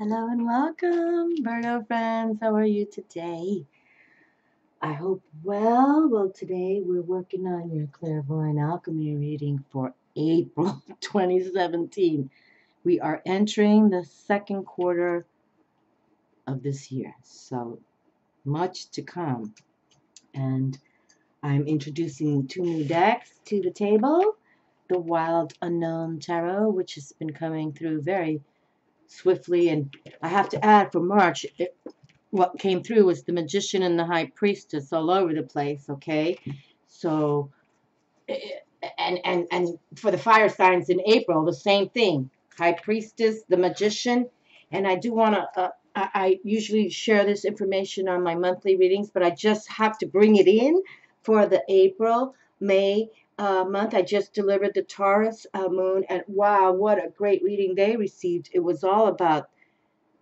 Hello and welcome, Virgo friends. How are you today? I hope well. Well, today we're working on your clairvoyant alchemy reading for April 2017. We are entering the second quarter of this year, so much to come. And I'm introducing two new decks to the table the Wild Unknown Tarot, which has been coming through very swiftly. And I have to add for March, it, what came through was the Magician and the High Priestess all over the place, okay? So, eh, and, and, and for the fire signs in April, the same thing. High Priestess, the Magician. And I do want to, uh, I, I usually share this information on my monthly readings, but I just have to bring it in for the April, May, uh, month. I just delivered the Taurus uh, moon, and wow, what a great reading they received. It was all about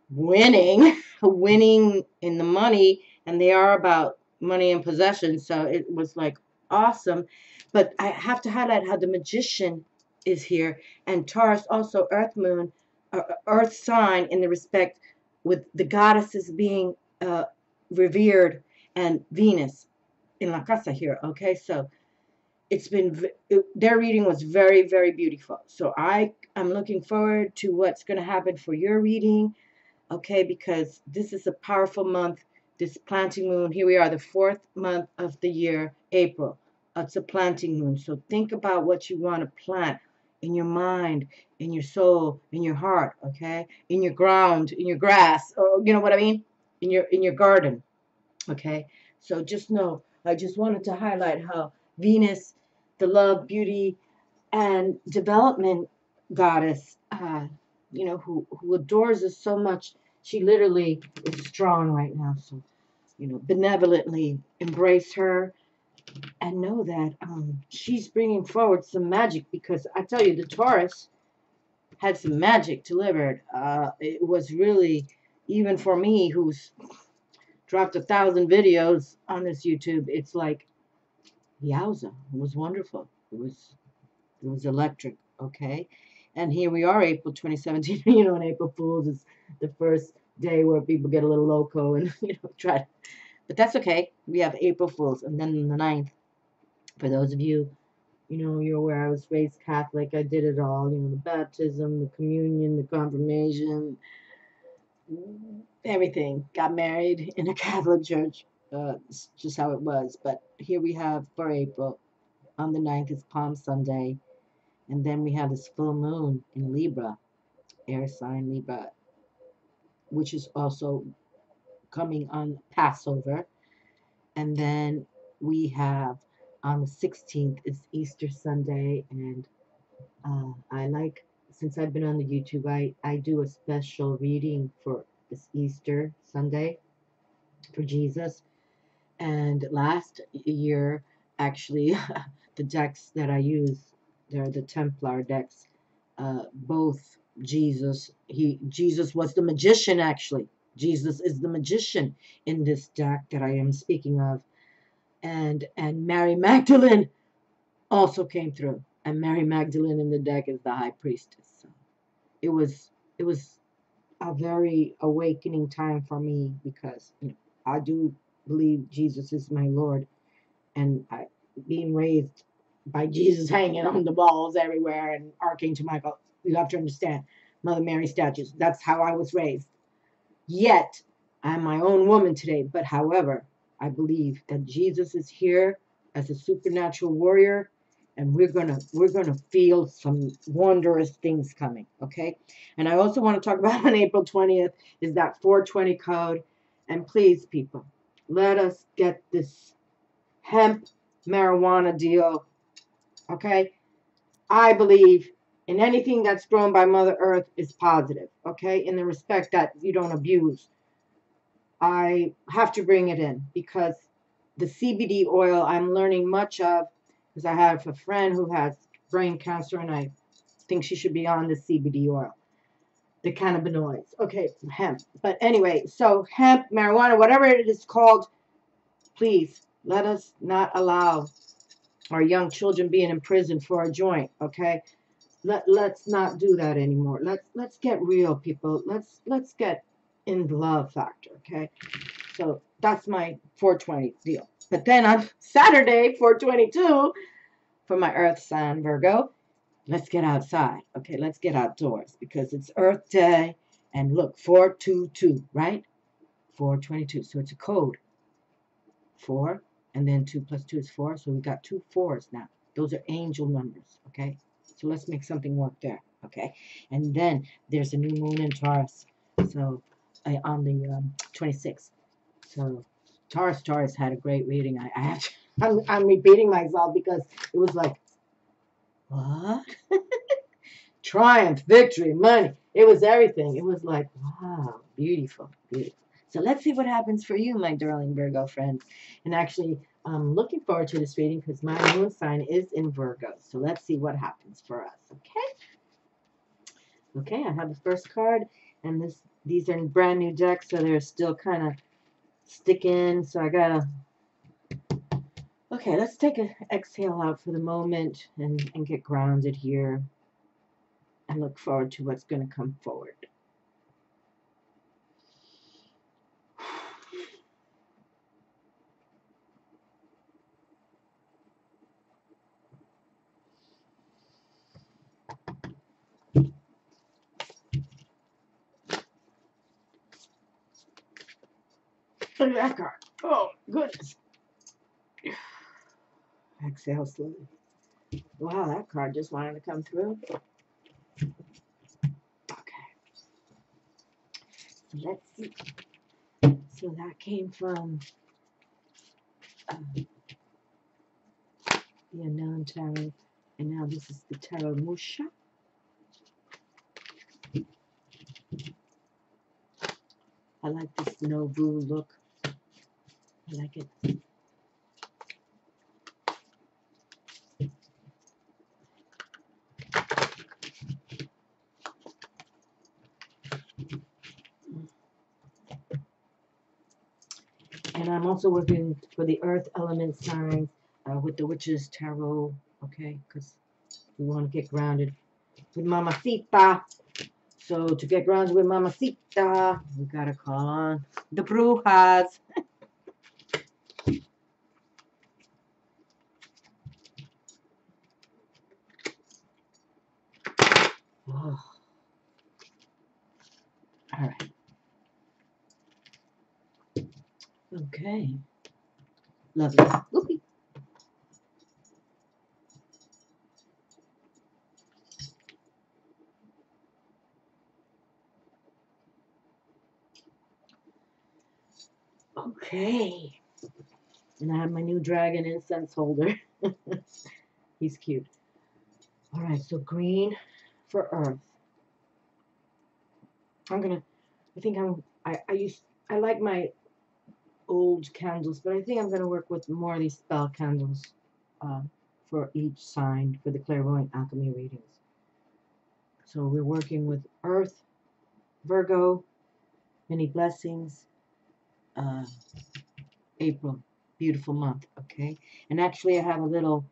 winning, winning in the money, and they are about money and possession. So it was like awesome. But I have to highlight how the magician is here, and Taurus also Earth moon, uh, Earth sign in the respect with the goddesses being uh, revered and Venus in La Casa here. Okay, so it's been their reading was very very beautiful. So i i'm looking forward to what's going to happen for your reading okay because this is a powerful month. This planting moon here we are the fourth month of the year april. It's a planting moon so think about what you want to plant in your mind in your soul in your heart okay? In your ground in your grass or you know what i mean? In your in your garden okay? So just know i just wanted to highlight how venus the love, beauty, and development goddess, uh, you know, who, who adores us so much. She literally is strong right now. So, you know, benevolently embrace her and know that um, she's bringing forward some magic because I tell you, the Taurus had some magic delivered. Uh, it was really, even for me, who's dropped a thousand videos on this YouTube, it's like Yowza. It was wonderful. It was it was electric, okay? And here we are, April 2017. you know, and April Fool's is the first day where people get a little loco and, you know, try. But that's okay. We have April Fool's. And then the 9th, for those of you, you know, you're aware I was raised Catholic. I did it all. You know, the baptism, the communion, the confirmation, everything. Got married in a Catholic church uh, just how it was. But here we have for April, on the 9th is Palm Sunday. And then we have this full moon in Libra, air sign Libra, which is also coming on Passover. And then we have on the 16th is Easter Sunday. And uh, I like, since I've been on the YouTube, I, I do a special reading for this Easter Sunday for Jesus. And last year, actually, the decks that I use, they're the Templar decks. Uh, both Jesus, he Jesus was the magician actually. Jesus is the magician in this deck that I am speaking of. And and Mary Magdalene also came through. And Mary Magdalene in the deck is the high priestess. So it was it was a very awakening time for me because you know I do believe Jesus is my Lord. And I, being raised by Jesus hanging on the walls everywhere and Archangel Michael, you have to understand, Mother Mary statues. That's how I was raised. Yet, I'm my own woman today. But however, I believe that Jesus is here as a supernatural warrior and we're gonna we're gonna feel some wondrous things coming okay and i also want to talk about on april 20th is that 420 code and please people let us get this hemp marijuana deal. Okay? I believe in anything that's grown by Mother Earth is positive. Okay? In the respect that you don't abuse. I have to bring it in because the CBD oil I'm learning much of because I have a friend who has brain cancer and I think she should be on the CBD oil the cannabinoids. Okay, hemp. But anyway, so hemp, marijuana, whatever it is called, please let us not allow our young children being in prison for a joint, okay? let let's not do that anymore. Let's let's get real, people. Let's let's get in the love factor, okay? So that's my 420 deal. But then on Saturday, 422, for my Earth sign, Virgo, let's get outside. Okay, let's get outdoors because it's Earth Day. And look, 422, right? 422. So it's a code. 4, and then 2 plus 2 is 4. So we've got two fours now. Those are angel numbers, okay? So let's make something work there, okay? And then there's a new moon in Taurus. So uh, on the um, 26th. So Taurus Taurus had a great reading. I, I have to, I'm, I'm repeating myself because it was like, what? Triumph, victory, money. It was everything. It was like, wow, beautiful, beautiful. So let's see what happens for you, my darling Virgo friends. And actually, I'm looking forward to this reading because my moon sign is in Virgo. So let's see what happens for us, okay? Okay, I have the first card, and this these are brand new decks, so they're still kind of sticking. So I gotta. Okay, let's take an exhale out for the moment and, and get grounded here and look forward to what's going to come forward. Look at that card. Oh, goodness. Exhale slowly. Wow, that card just wanted to come through. Okay. So let's see. So that came from um, the unknown tarot. And now this is the tarot Mucha. I like this Nouveau look. I like it. And I'm also working for the earth element signs uh, with the witches tarot, okay? Because we want to get grounded with Mamacita. So to get grounded with Mamacita, we got to call on the Brujas. oh. All right. Okay. Lovely. Whoopee. Okay. And I have my new dragon incense holder. He's cute. All right, so green for earth. I'm gonna, I think I'm, I, I use, I like my old candles, but I think I'm gonna work with more of these spell candles uh, for each sign for the clairvoyant alchemy readings. So we're working with earth, Virgo, many blessings, uh, April, beautiful month, okay? And actually I have a little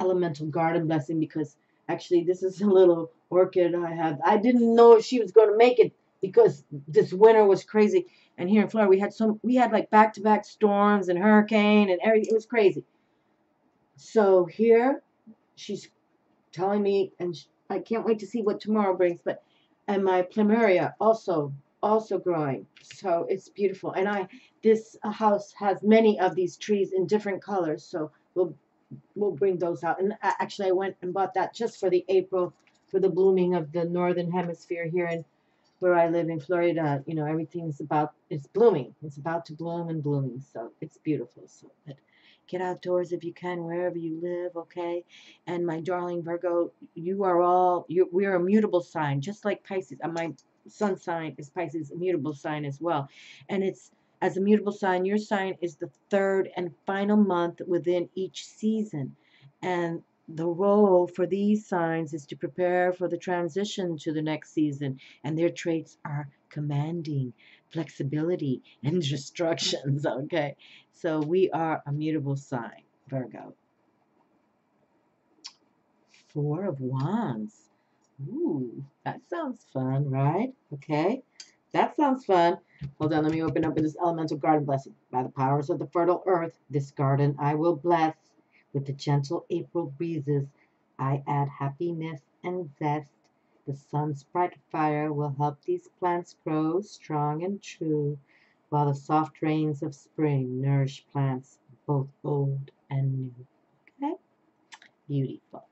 elemental garden blessing because actually this is a little orchid I have. I didn't know she was going to make it because this winter was crazy. And here in Florida we had some, we had like back-to-back storms and hurricane and everything. It was crazy. So here she's telling me, and I can't wait to see what tomorrow brings, but, and my plumeria also also growing. So it's beautiful. And I this house has many of these trees in different colors. So we'll we'll bring those out. And actually I went and bought that just for the April for the blooming of the northern hemisphere here in where I live in Florida. You know, everything's about it's blooming. It's about to bloom and blooming. So it's beautiful. So but get outdoors if you can wherever you live okay and my darling virgo you are all you we're a mutable sign just like pisces and my sun sign is Pisces, a mutable sign as well. And it's as a mutable sign, your sign is the third and final month within each season. And the role for these signs is to prepare for the transition to the next season. And their traits are commanding, flexibility, and destructions. Okay. So we are a mutable sign, Virgo. Four of Wands. Ooh, that sounds fun, right? Okay, that sounds fun. Hold on, let me open up this elemental garden blessing. By the powers of the fertile earth, this garden I will bless. With the gentle April breezes, I add happiness and zest. The sun's bright fire will help these plants grow strong and true, while the soft rains of spring nourish plants both old and new. Okay? Beautiful.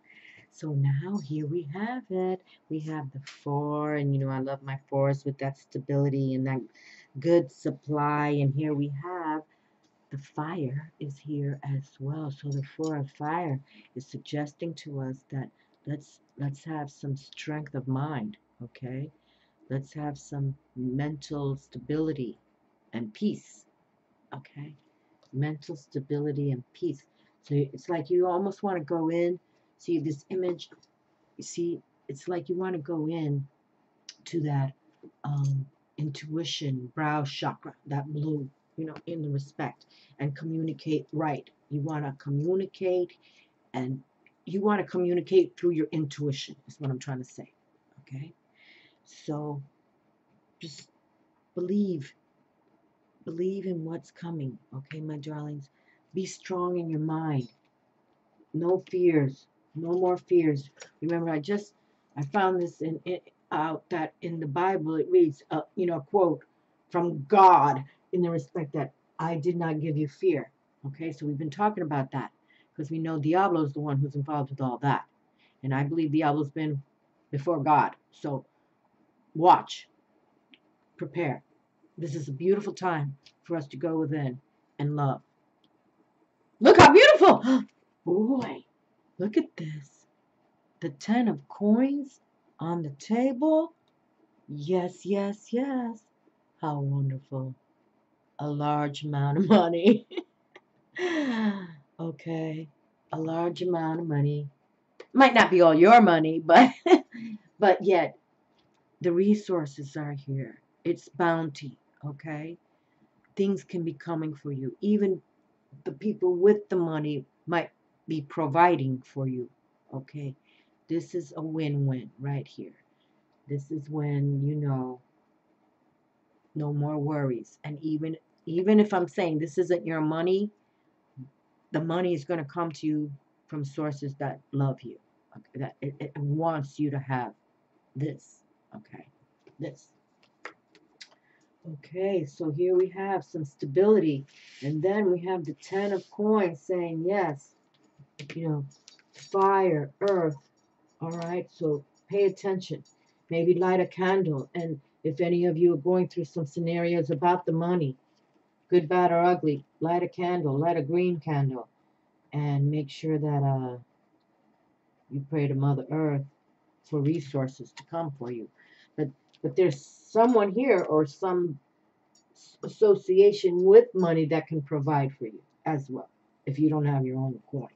So now here we have it. We have the four, and you know, I love my fours with that stability and that good supply. And here we have the fire is here as well. So the four of fire is suggesting to us that let's let's have some strength of mind, okay? Let's have some mental stability and peace, okay? Mental stability and peace. So it's like you almost want to go in, see this image, you see, it's like you want to go in to that um, intuition, brow chakra, that blue, you know, in the respect and communicate right. You want to communicate and you want to communicate through your intuition, is what I'm trying to say. Okay? So just believe. Believe in what's coming. Okay, my darlings? Be strong in your mind. No fears. No more fears. Remember, I just I found this in, in out that in the Bible it reads, uh, you know, quote from God in the respect that I did not give you fear. Okay, so we've been talking about that because we know Diablo is the one who's involved with all that. And I believe Diablo's been before God. So watch, prepare. This is a beautiful time for us to go within and love. Look how beautiful! Boy, look at this. The ten of coins on the table. Yes, yes, yes. How wonderful. A large amount of money. okay, a large amount of money. Might not be all your money, but but yet the resources are here. It's bounty, okay? Things can be coming for you. Even the people with the money might be providing for you, okay? This is a win-win right here. This is when you know no more worries. And even even if I'm saying this isn't your money, the money is going to come to you from sources that love you. Okay? That it, it wants you to have this. Okay. This. Okay, so here we have some stability. And then we have the Ten of Coins saying, yes, you know, fire, earth. All right, so pay attention. Maybe light a candle. And if any of you are going through some scenarios about the money, good, bad, or ugly, light a candle, light a green candle, and make sure that uh, you pray to Mother Earth for resources to come for you. But but there's someone here or some association with money that can provide for you as well if you don't have your own coin.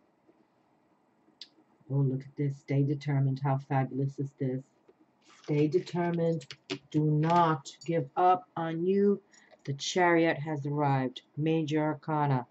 Oh, look at this. Stay determined. How fabulous is this? Stay determined. Do not give up on you. The chariot has arrived. Major Arcana.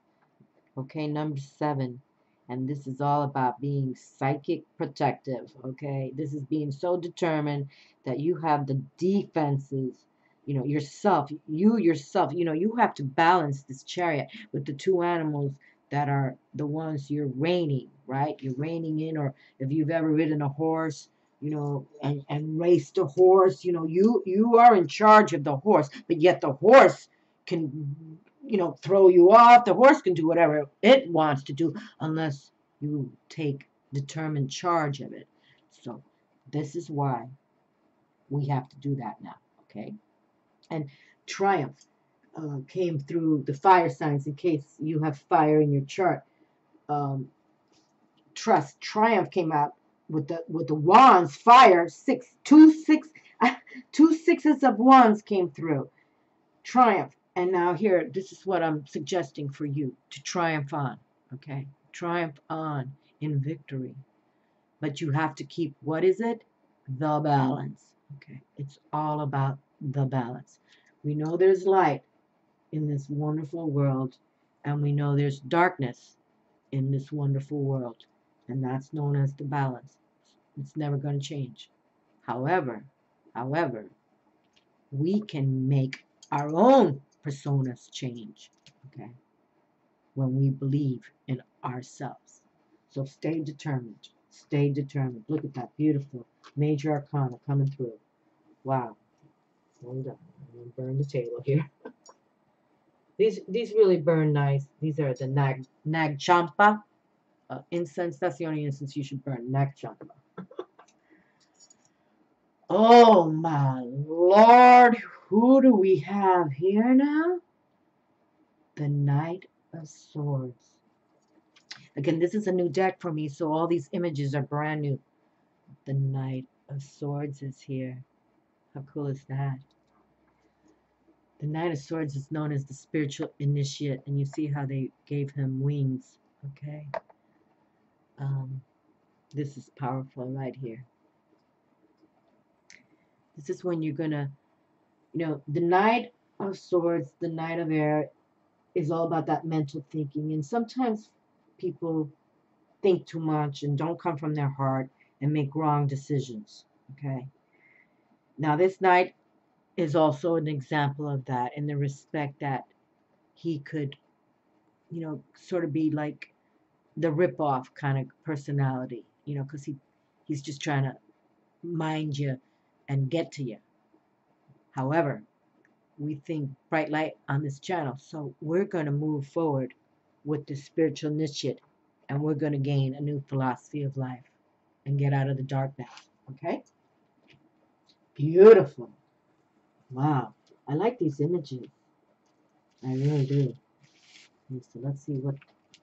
Okay, number seven. And this is all about being psychic protective. Okay, this is being so determined that you have the defenses you know yourself you yourself you know you have to balance this chariot with the two animals that are the ones you're reining right you're reining in or if you've ever ridden a horse you know and and race the horse you know you you are in charge of the horse but yet the horse can you know throw you off. The horse can do whatever it wants to do unless you take determined charge of it. So this is why we have to do that now okay? And triumph uh, came through the fire signs in case you have fire in your chart. Um, trust, triumph came out with the with the wands, fire, six, two, six, two sixes of wands came through. Triumph. And now here, this is what I'm suggesting for you to triumph on. Okay? Triumph on in victory. But you have to keep, what is it? The balance. Okay? It's all about the balance. We know there's light in this wonderful world, and we know there's darkness in this wonderful world, and that's known as the balance. It's never going to change. However, however, we can make our own personas change, okay, when we believe in ourselves. So stay determined. Stay determined. Look at that beautiful major arcana coming through. Wow. Hold on. I'm going to burn the table here. these these really burn nice. These are the Nag, Nag Champa uh, incense. That's the only incense you should burn. Nag Champa. oh my lord. Who do we have here now? The Knight of Swords. Again, this is a new deck for me, so all these images are brand new. The Knight of Swords is here. How cool is that? The Knight of Swords is known as the spiritual initiate, and you see how they gave him wings, okay? Um, this is powerful right here. This is when you're going to, you know, the Knight of Swords, the Knight of Air, is all about that mental thinking. And sometimes people think too much and don't come from their heart and make wrong decisions. Okay. Now, this knight is also an example of that in the respect that he could, you know, sort of be like the rip-off kind of personality, you know, because he, he's just trying to mind you and get to you. However, we think bright light on this channel. So we're going to move forward with the spiritual initiate and we're going to gain a new philosophy of life and get out of the darkness. Okay? Beautiful. Wow. I like these images. I really do. So let's see what,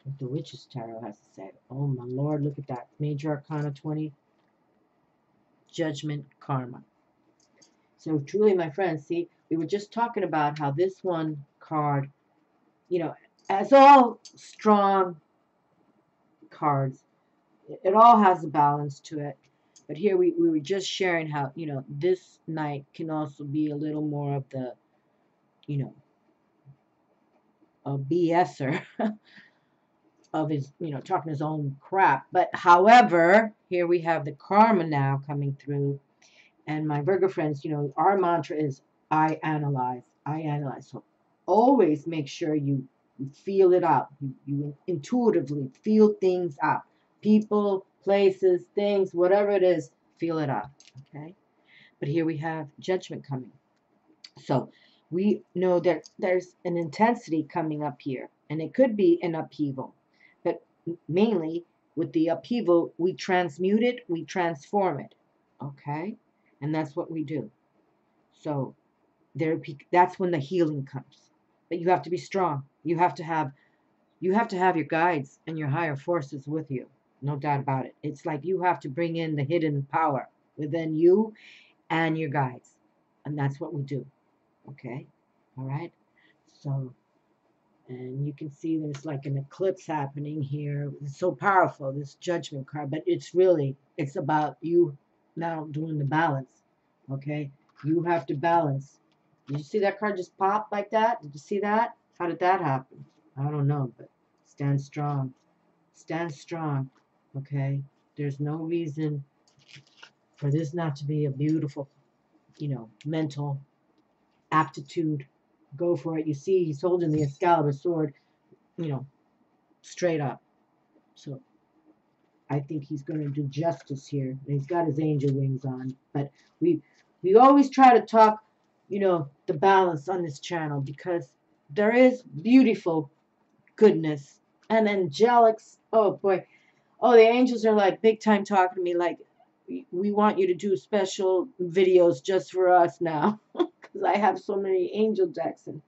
what the Witch's Tarot has to say. Oh my lord, look at that. Major Arcana 20. Judgment Karma. So truly, my friends, see, we were just talking about how this one card, you know, as all strong cards, it all has a balance to it. But here we, we were just sharing how, you know, this knight can also be a little more of the, you know, a BSer of his, you know, talking his own crap. But however, here we have the karma now coming through. And my Virgo friends, you know, our mantra is I analyze. I analyze. So always make sure you, feel it out. You, you intuitively feel things out. People, places, things, whatever it is, feel it out. Okay? But here we have judgment coming. So we know that there's an intensity coming up here. And it could be an upheaval. Mainly with the upheaval, we transmute it, we transform it. Okay? And that's what we do. So there that's when the healing comes but you have to be strong you have to have you have to have your guides and your higher forces with you no doubt about it it's like you have to bring in the hidden power within you and your guides and that's what we do okay all right so and you can see there's like an eclipse happening here it's so powerful this judgment card but it's really it's about you now doing the balance okay you have to balance did you see that card just pop like that? Did you see that? How did that happen? I don't know, but stand strong. Stand strong, okay? There's no reason for this not to be a beautiful, you know, mental aptitude. Go for it. You see, he's holding the Excalibur sword, you know, straight up. So I think he's going to do justice here. He's got his angel wings on. But we we always try to talk you know, the balance on this channel because there is beautiful goodness and angelics. Oh boy. Oh, the angels are like big time talking to me like we want you to do special videos just for us now because I have so many angel decks and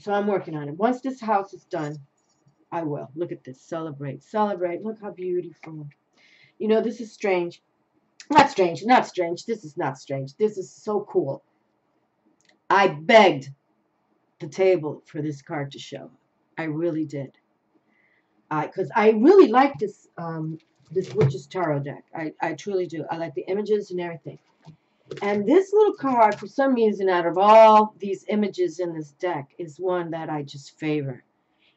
so I'm working on it. Once this house is done, I will. Look at this. Celebrate. Celebrate. Look how beautiful. You know, this is strange. Not strange. Not strange. This is not strange. This is so cool. I begged the table for this card to show. I really did. Because I, I really like this um, this Witch's Tarot deck. I, I truly do. I like the images and everything. And this little card, for some reason, out of all these images in this deck, is one that I just favor.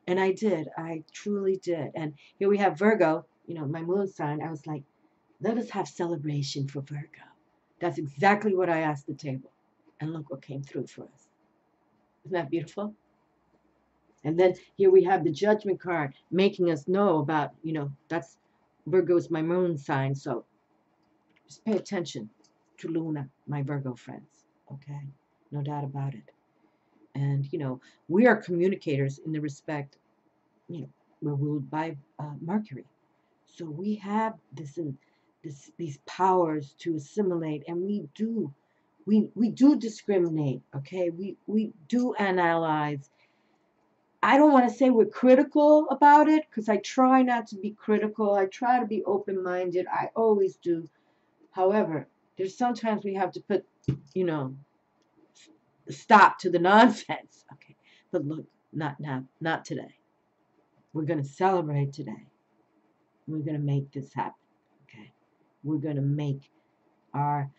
And I did. I truly did. And here we have Virgo, you know, my moon sign. I was like, let us have celebration for Virgo. That's exactly what I asked the table. And look what came through for us. Isn't that beautiful? And then here we have the judgment card making us know about, you know, that's Virgo's my moon sign. So just pay attention to Luna, my Virgo friends. Okay? No doubt about it. And, you know, we are communicators in the respect, you know, we're ruled by uh, Mercury. So we have this, in, this these powers to assimilate, and we do, we we do discriminate. Okay, we we do analyze. I don't want to say we're critical about it because I try not to be critical. I try to be open-minded. I always do. However, there's sometimes we have to put, you know, stop to the nonsense. Okay, but look, not now, not today. We're going to celebrate today. We're going to make this happen. Okay. We're going to make our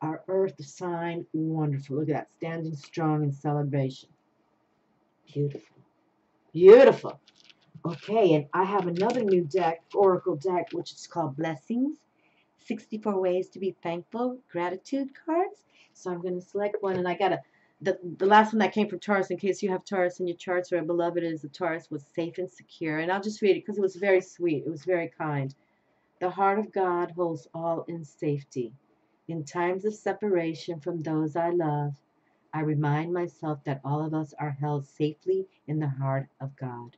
our earth sign wonderful. Look at that. Standing strong in celebration. Beautiful. Beautiful. Okay, and I have another new deck, Oracle deck, which is called Blessings. 64 Ways to be Thankful, Gratitude cards. So I'm going to select one, and I got a the, the last one that came from Taurus, in case you have Taurus in your charts or a beloved is a Taurus, was safe and secure. And I'll just read it because it was very sweet. It was very kind. The heart of God holds all in safety. In times of separation from those I love, I remind myself that all of us are held safely in the heart of God.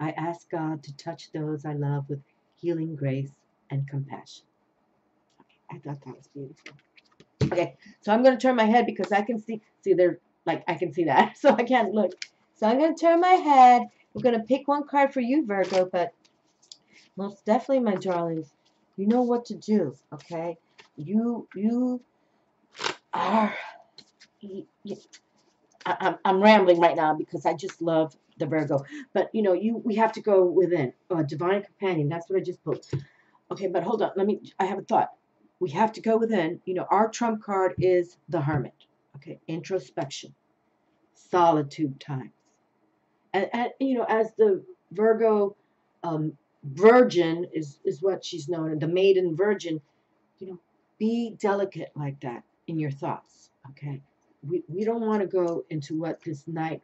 I ask God to touch those I love with healing grace and compassion. I thought that was beautiful. Okay, so I'm going to turn my head because I can see, see, they're like, I can see that, so I can't look. So I'm going to turn my head. We're going to pick one card for you, Virgo, but most definitely, my darlings, you know what to do, okay? You, you are, you, I, I'm, I'm rambling right now because I just love the Virgo. But, you know, you we have to go within. Uh, divine companion, that's what I just pulled. Okay, but hold on. Let me, I have a thought we have to go within. You know, our trump card is the hermit. Okay, introspection, solitude times. And, and you know, as the Virgo um, virgin is, is what she's known, the maiden virgin, you know, be delicate like that in your thoughts. Okay, we, we don't want to go into what this night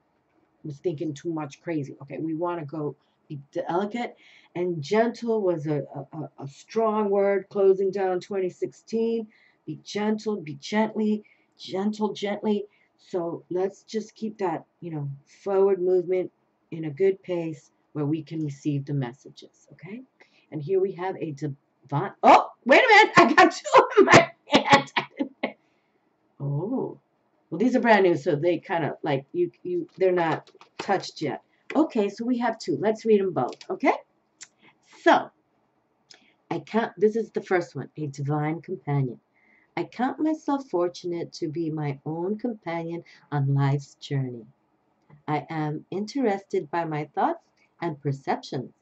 was thinking too much crazy. Okay, we want to go be delicate and gentle was a, a, a strong word closing down 2016. Be gentle, be gently, gentle, gently. So let's just keep that, you know, forward movement in a good pace where we can receive the messages, okay? And here we have a divine, oh, wait a minute, I got two in my hand. oh, well, these are brand new, so they kind of like, you, you, they're not touched yet. Okay, so we have two. Let's read them both, okay? So, I count, this is the first one, a divine companion. I count myself fortunate to be my own companion on life's journey. I am interested by my thoughts and perceptions.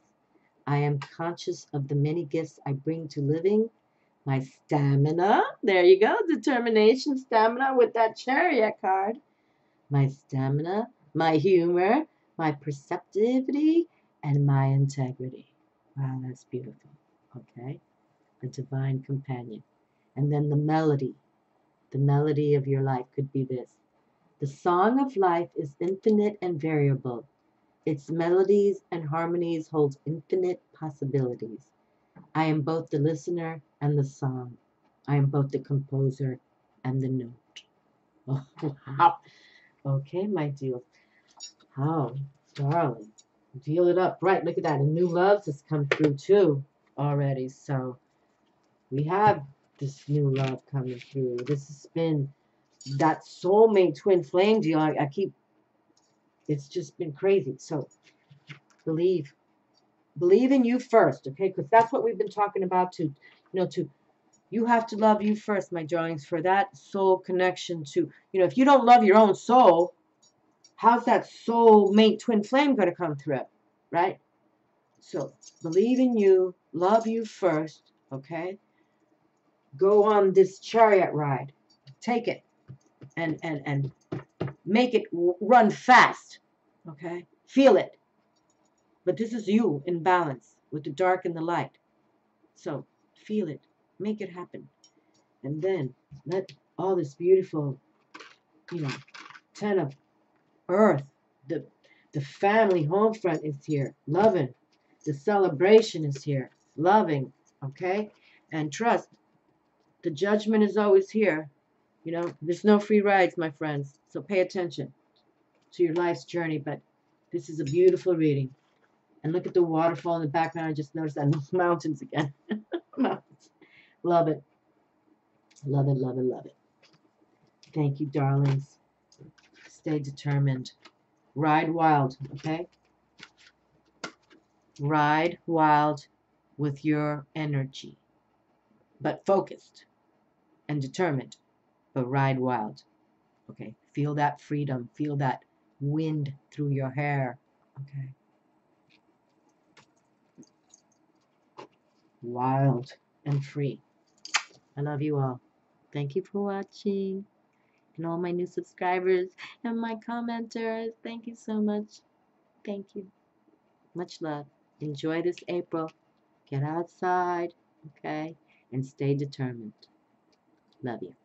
I am conscious of the many gifts I bring to living. My stamina, there you go, determination, stamina with that chariot card. My stamina, my humor, my perceptivity, and my integrity. Wow, that's beautiful. Okay? A divine companion. And then the melody. The melody of your life could be this. The song of life is infinite and variable. Its melodies and harmonies hold infinite possibilities. I am both the listener and the song. I am both the composer and the note. Oh, wow. Okay, my dear. How, darling deal it up right. Look at that. And new loves has come through too already. So we have this new love coming through. This has been that soulmate twin flame deal. I, I keep, it's just been crazy. So believe, believe in you first, okay? Because that's what we've been talking about to, you know, to, you have to love you first, my darlings, for that soul connection to, you know, if you don't love your own soul, how's that soul mate twin flame going to come through? Right? So believe in you, love you first, okay? Go on this chariot ride. Take it and and and make it run fast, okay? Feel it. But this is you in balance with the dark and the light. So feel it. Make it happen. And then let all this beautiful, you know, ten of earth, the the family home front is here, loving. The celebration is here, loving, okay? And trust, the judgment is always here. You know, there's no free rides, my friends. So pay attention to your life's journey. But this is a beautiful reading. And look at the waterfall in the background. I just noticed that. mountains again. mountains. Love it. Love it, love it, love it. Thank you, darlings. Stay determined. Ride wild, okay? Ride wild with your energy, but focused and determined, but ride wild. Okay, feel that freedom, feel that wind through your hair. Okay. Wild and free. I love you all. Thank you for watching and all my new subscribers and my commenters. Thank you so much. Thank you. Much love. Enjoy this April. Get outside, okay? And stay determined. Love you.